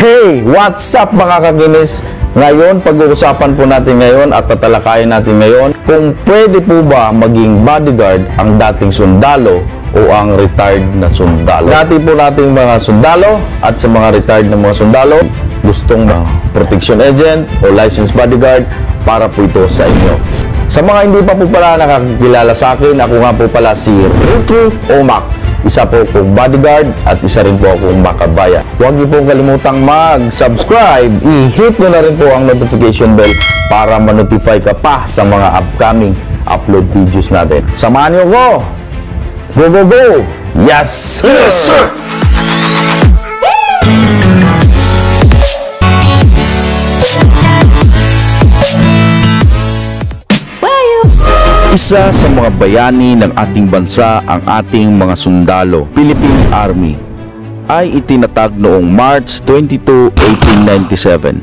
Hey! What's up mga kaginis? Ngayon, pag-uusapan po natin ngayon at tatalakayin natin ngayon kung pwede po ba maging bodyguard ang dating sundalo o ang retired na sundalo. Dati po nating mga sundalo at sa mga retired na mga sundalo, gustong na protection agent o licensed bodyguard para po ito sa inyo. Sa mga hindi pa po pala nakakilala sa akin, ako nga po pala si Ricky Omak. Isa po akong bodyguard at isa rin po akong makabaya. Huwag niyo pong kalimutang mag-subscribe. I-hit nyo na rin po ang notification bell para ma-notify ka pa sa mga upcoming upload videos natin. Samahan niyo ko! Go, go, go! Yes! Yes, sir! Isa sa mga bayani ng ating bansa ang ating mga sundalo, Philippine Army, ay itinatag noong March 22, 1897.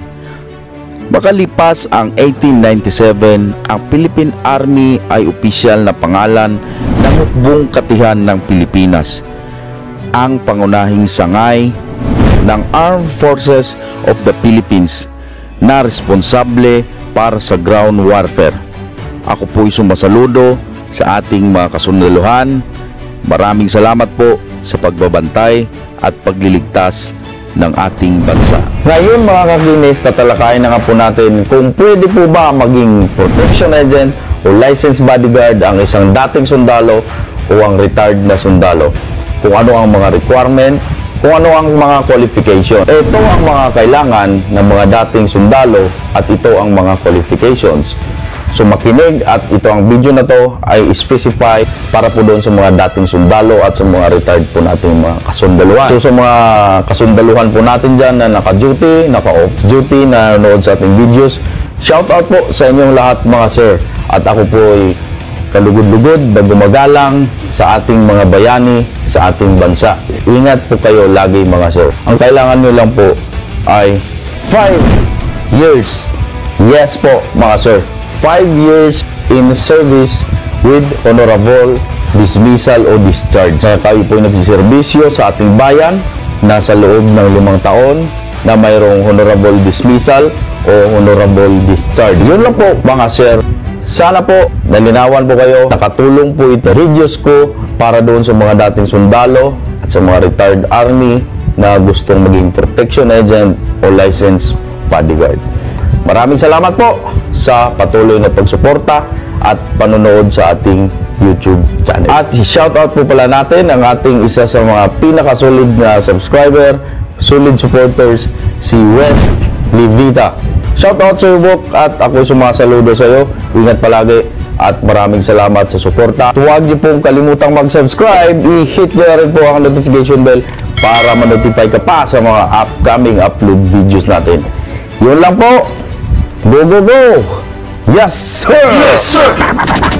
Makalipas ang 1897, ang Philippine Army ay opisyal na pangalan ng hukbong katihan ng Pilipinas. Ang pangunahing sangay ng Armed Forces of the Philippines na responsable para sa ground warfare. Ako po'y sumasaludo sa ating mga kasundaluhan. Maraming salamat po sa pagbabantay at pagliligtas ng ating bansa. Ngayon mga kakinis, tatalakayin na nga po natin kung pwede po ba maging protection agent o licensed bodyguard ang isang dating sundalo o ang retired na sundalo. Kung ano ang mga requirement, kung ano ang mga qualification. Ito ang mga kailangan ng mga dating sundalo at ito ang mga qualifications. So makinig at ito ang video na to ay specify para po doon sa mga dating sundalo at sa mga retired po nating mga kasundaluhan. So sa mga kasundaluhan po natin dyan na naka-duty, naka-off duty, na nanonood sa ating videos, shout out po sa inyong lahat mga sir. At ako po ay kalugod-lugod na gumagalang sa ating mga bayani sa ating bansa. Ingat po kayo lagi mga sir. Ang kailangan nyo lang po ay 5 years. Yes po mga sir. 5 years in service with honorable dismissal o discharge. Kaya kayo po nagsiservisyo sa ating bayan nasa loob ng limang taon na mayroong honorable dismissal o honorable discharge. Yun lang po mga sir. Sana po nalinawan po kayo, nakatulong po ito videos ko para doon sa mga dating sundalo at sa mga retired army na gustong maging protection agent o licensed bodyguard. Maraming salamat po sa patuloy na pagsuporta at panonood sa ating YouTube channel. At shoutout po pala natin ang ating isa sa mga pinakasolid na subscriber, solid supporters, si West Livita. Shoutout sa iyo, at ako sumasaludo sa iyo. Ingat palagi at maraming salamat sa suporta. Huwag niyo pong kalimutang mag-subscribe. I-hit niyo rin po ang notification bell para ma-notify ka pa sa mga upcoming upload videos natin. Yun lang po. Go, go, go! Yes, sir! Yes, sir!